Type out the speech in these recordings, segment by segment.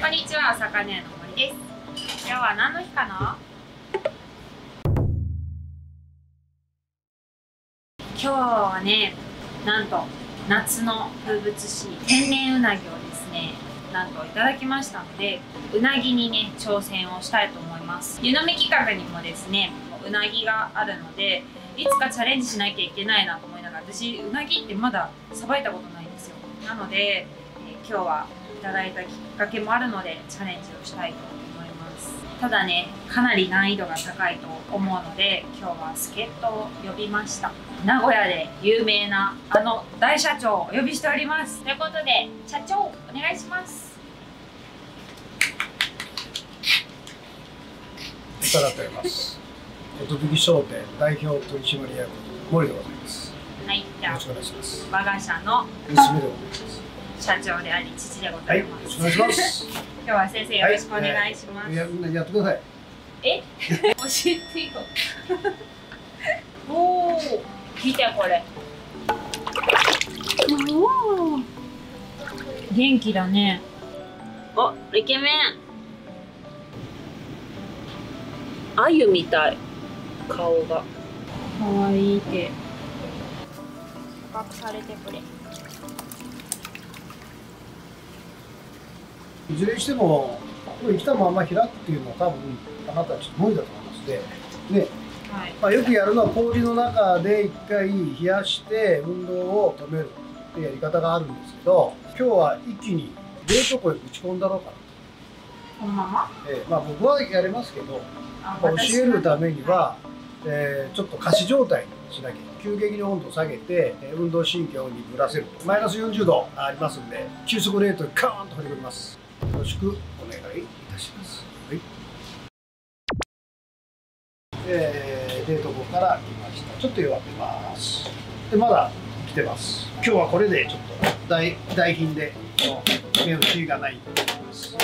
こんにちは、お魚屋の森です。今日は何の日かな？今日はね、なんと夏の風物詩、天然うなぎをですね、なんといただきましたので、うなぎにね、挑戦をしたいと思います。湯飲み企画にもですね、うなぎがあるので、いつかチャレンジしなきゃいけないなと思いながら、私、うなぎってまださばいたことないんですよ。なので、今日はいただいたきっかけもあるのでチャレンジをしたいと思いますただねかなり難易度が高いと思うので今日は助っ人を呼びました名古屋で有名なあの大社長をお呼びしておりますということで社長お願いします伺っております。音引商店代表取締役森でございます。はいじゃあ。我が社の娘でございます。社長であり父でごはい、よざいます、ろしくお願いします。今日は先生よろしくお願いします、い。や、みんなやってください。え？教えてよ。おお見てこれ。おお元気だね。あイケメン。あゆみたい顔が。かわいいって。捕獲されてくれいずれにしても、生きたまま開くっていうのは多分、あなたはちょっと無理だと思いますね。ね、はい。まあ、よくやるのは氷の中で一回冷やして運動を止めるっていうやり方があるんですけど、今日は一気に冷凍庫に打ち込んだろうかなと。このまま？えーまあ僕はやれますけど、あ教えるためには、えーちょっと仮死状態にしなきゃ急激に温度を下げてえー運動神経を鈍らせるマイナス40度ありますんで急速冷凍にカーンと放り込みますよろしくお願いいたします、はい。えー冷凍庫から来ました。ちょっと弱ってます。でまだ来てます。今日はこれでちょっと大大品でもう目打ちがないと思います。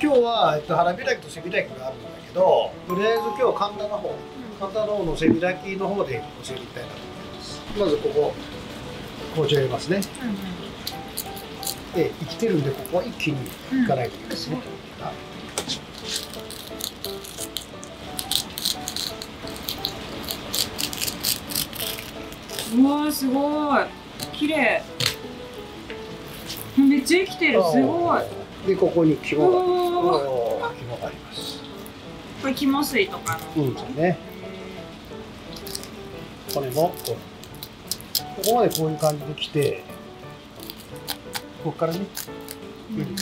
今日は、えっと、腹開きと背開きがあるんだけどとりあえず今日神田の方神田の方の背開きの方で教えていきたいなと思います。まずここ包丁入れますね。うん。うんで生きてるんでここは一気にいかないといけないですね、うわーすごい。綺麗。めっちゃ生きてるすごい。でここに肝が肝があります。これ肝水とかの。うんね。こう。ここまでこういう感じで来てここからねうん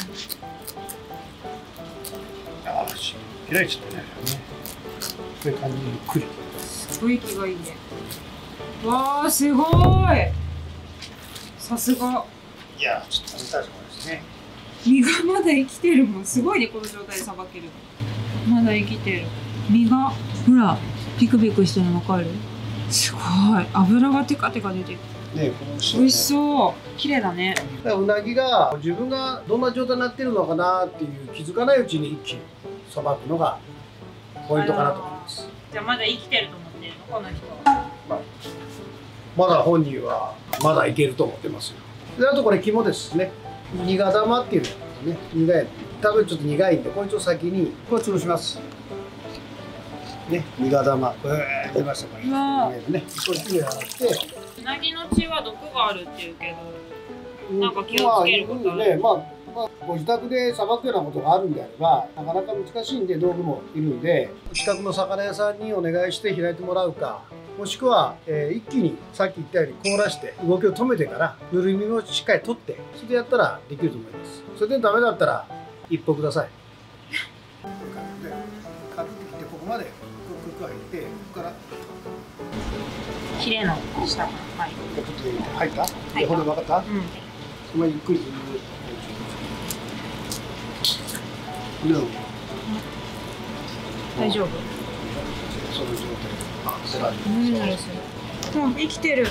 ああし開いちゃったね。こういう感じでゆっくりすごい気がいいねわーすごいさすがいやちょっと食べたいところですね身がまだ生きてるもん。すごいねこの状態でさばけるのまだ生きてる身がほらピクピクしてるの分かるすごい油がテカテカ出てるねこの美味しそう。綺麗だね。うなぎが自分がどんな状態になってるのかなっていう気づかないうちに一気にさばくのがポイントかなと思います。じゃあまだ生きてると思ってるのこの人は。まだ本人はまだいけると思ってますよ。であとこれ肝ですね。苦玉っていうのがね苦い。多分ちょっと苦いんでこいつを先にこれ潰します。ね苦玉。これ出ました。これ。ね。これきれいに洗ってうなぎの血は毒があるっていうけどなんか気をつけることある。まあね、まあ、まあ、ご自宅でさばくようなことがあるんであれば、なかなか難しいんで道具もいるんで、近くの魚屋さんにお願いして開いてもらうか、もしくは、えー一気にさっき言ったように凍らして動きを止めてからぬるみをしっかり取ってそれでやったらできると思います。それでダメだったら一歩ください。軽くてここまでクックてここから綺麗な下はい。こっちで入った、たで骨分かった？うん。そのゆっくりで。も大丈夫？その状態。あセラぬるぬるする。もう生きてる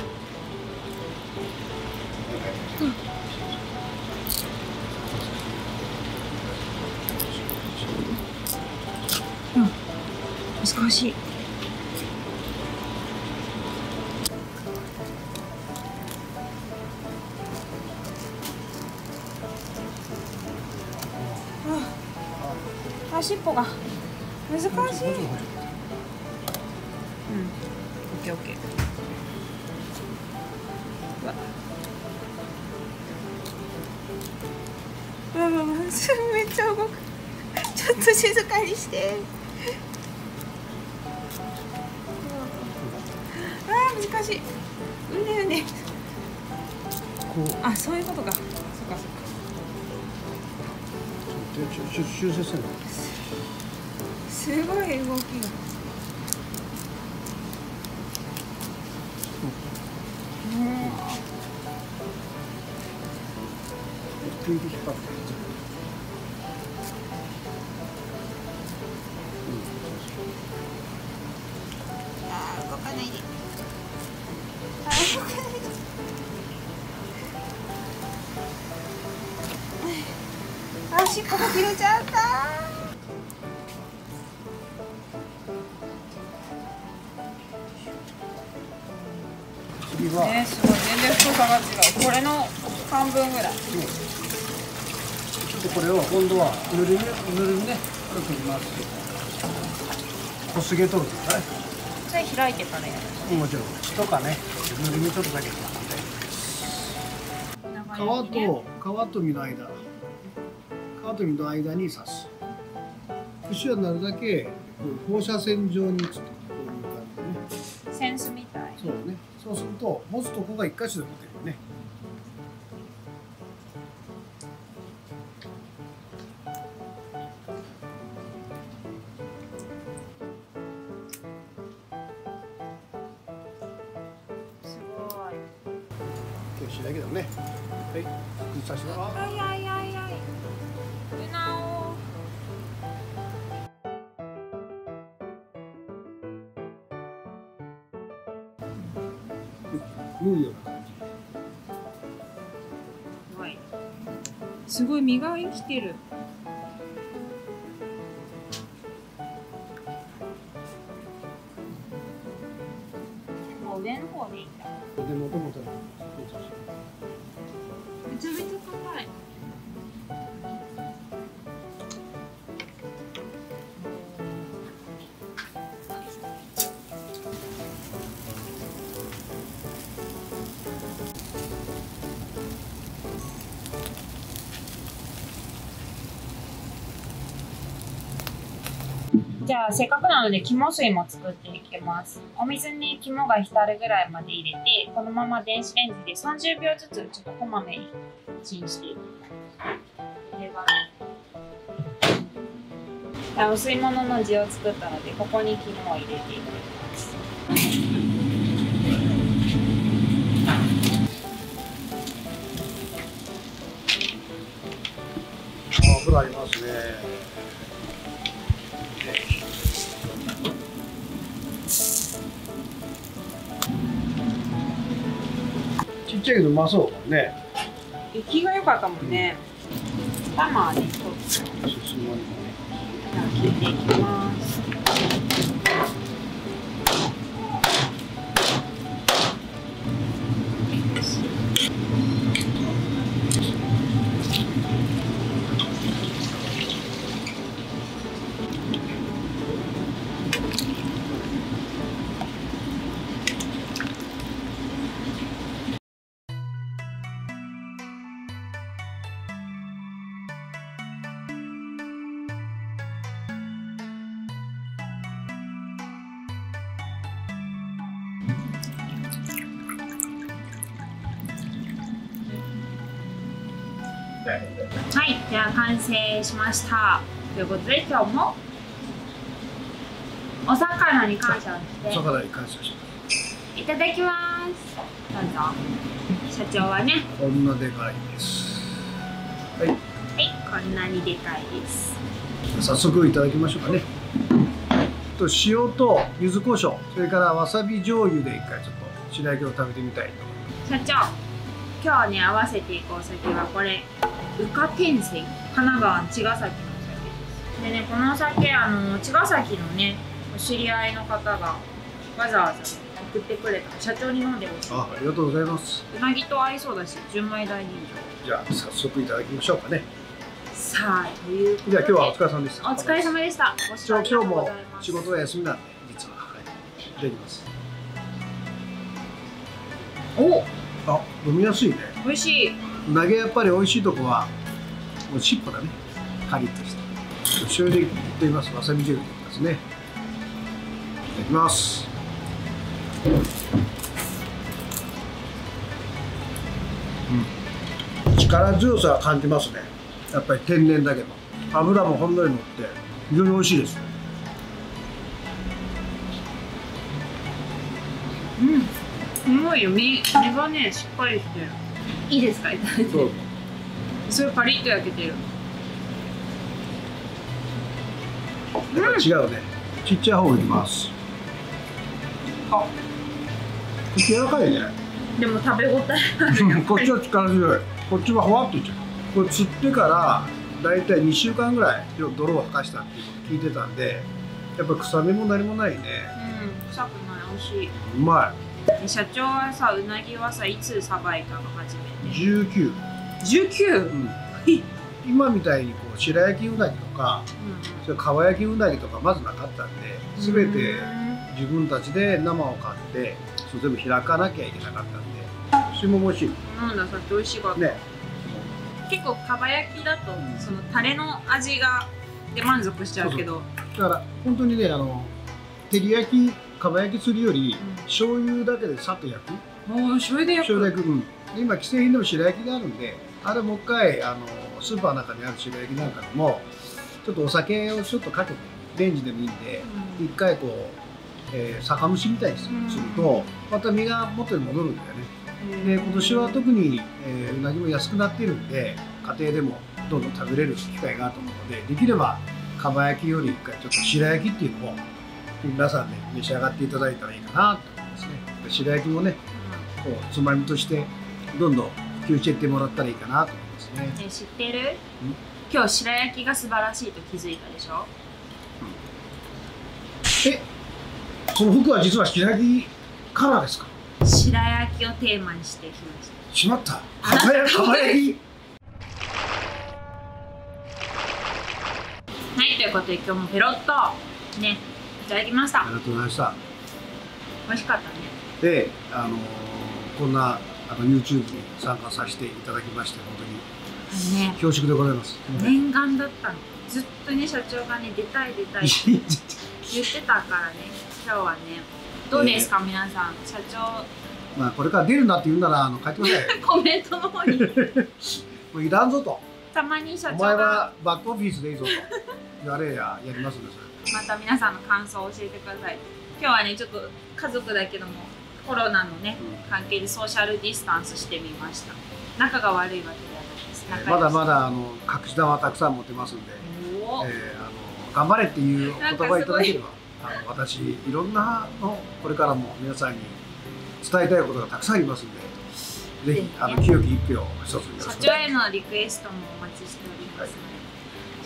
難しい尻尾が。難しい。うん。オッケーオッケー。うわ。めっちゃ動く。ちょっと静かにして。あー難しい。うねうね。こう。あそういうことか。そっかそっか。修正せんのすごい動きが。うん。一回で引っ張ってあー動かないで。あー動かないで。あー尻尾が切れちゃっは、ね。すごい。全然太さが違う。これの半分ぐらい。でこれを今度はぬるみぬるみね軽く回してこすげ取るとかねそれ開いてからやる。もちろん。血とかね。ぬるみちょっとだけ取って。皮と皮と実の間。皮と実の間に刺す。節はなるだけ放射線状につってこういう感じでね。センスみたいそうすると持つとこが一箇所で持てるよね。すごね。はい刺しますあいあいあいあいよ。うな感じすごい。すごい身が生きてる。もう上の方でいい。んだでもともとのめちゃめちゃ硬いじゃあせっかくなので肝水も作っていきます。お水に肝が浸るぐらいまで入れてこのまま電子レンジで30秒ずつちょっとこまめにチンして。いきますでは。じゃあお吸い物の地を作ったのでここに肝を入れていきます。油ありますねちっちゃいけどうまそうだね。生きが良かったもんね。タマーで取って進まないじゃあ切っていきますはい、じゃあ完成しました。ということで今日もお魚に感謝をして魚に感謝しいただきます。どうぞ。社長はね、こんなでかいですはいはい、こんなにでかいです。早速いただきましょうかねと塩と柚子胡椒それからわさび醤油で一回ちょっと白焼きを食べてみたいと社長、今日ね合わせていくお酒はこれ、宇賀天水、神奈川の茅ヶ崎のお酒です。でね、このお酒あの茅ヶ崎のね、お知り合いの方がわざわざ送ってくれた。社長に飲んでほしい。あありがとうございます。うなぎと合いそうだし、純米大吟醸。じゃあ早速いただきましょうかね。さあということで。じゃあ今日はお疲れ様でした。お疲れ様でした。ご視今日も仕事は休みなんで実は、はい、いただきます。おあ飲みやすいね。美味しい。うなげやっぱり美味しいとこはもう尻尾だね。カリッとして。醤油でいってみます。わさび醤油でいきますね。いただきます。うん。力強さは感じますね。やっぱり天然だけど。油もほんのり乗って非常に美味しいですごいよ。身身がねしっかりしてる。いいですか？いただいてどう。ぞそれパリッと焼けてる。違うね。ちっちゃい方いきます。あ。柔らかいね。でも食べ応え こっちは力強い。こっちはほわっといっちゃう。これ釣ってからだいたい2週間ぐらい泥を吐かしたっていうのを聞いてたんでやっぱ臭みも何もないね。うん。臭くない。美味しい。うまで社長はさうなぎはさいつさばいたの？初めいて19、19? うん、今みたいにこう白焼きうなぎとかそれ蒲焼きうなぎとかまずなかったんで全て自分たちで生を買ってそれ全部開かなきゃいけなかったんでそれも美味しい。なんださっき美味しか。った、ね。結構かば焼きだとそのタレの味がで満足しちゃうけど。だから本当にねあの照り焼き蒲焼きするより醤油だけでさっと焼く。もう醤油で焼く。醤油焼く、うん、で今既製品でも白焼きがあるんであれもう一回あのスーパーの中にある白焼きなんかでもちょっとお酒をちょっとかけてレンジでもいいんで一回こう、えー酒蒸しみたいにするとまた身が元に戻るんだよね。で今年は特に、えーうなぎも安くなっているんで家庭でもどんどん食べれる機会があると思うのでできればかば焼きより一回ちょっと白焼きっていうのを皆さんで召し上がっていただいたらいいかなと思いますね。で白焼きもねこうつまみとしてどんどん普及していってもらったらいいかなと思いますね。ね知ってる？今日白焼きが素晴らしいと気づいたでしょ？えその服は実は白焼きカラーですか？白焼きをテーマにしてきました。しまった。かば焼きかき。はいということで今日もペロッとねいただきました。ありがとうございました。美味しかったね。で、あのーこんなあの YouTube に参加させていただきまして本当に。ね。恐縮でございます。念願だったの。ずっとね社長がね出たい出たいって言ってたからね。今日はねどうですか、皆さん？社長。まあこれから出るなって言うならあの帰ってください。コメントの方に。もういらんぞと。たまに社お前はバックオフィスでいいぞと。言われややりますんでそれ。また皆さんの感想を教えてください。今日はねちょっと家族だけどもコロナのね関係でソーシャルディスタンスしてみました。仲が悪いわけではないです仲良しまだまだあの隠し玉はたくさん持ってますんで、えーあの頑張れっていう言葉いただければ、あの私いろんなのこれからも皆さんに伝えたいことがたくさんありますんで、ぜひあの清き一票を一つよろしくお社長願いしへのリクエストもお待ちしておりますので、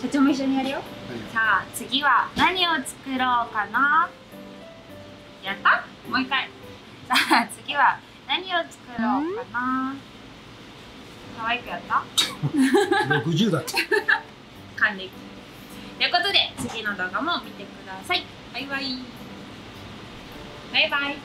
社長も一緒にやるよ。さあ次は何を作ろうかな？やった？もう一回。さあ次は何を作ろうかな？可愛くやった？六十だって。完璧ということで次の動画も見てください。バイバイ。バイバイ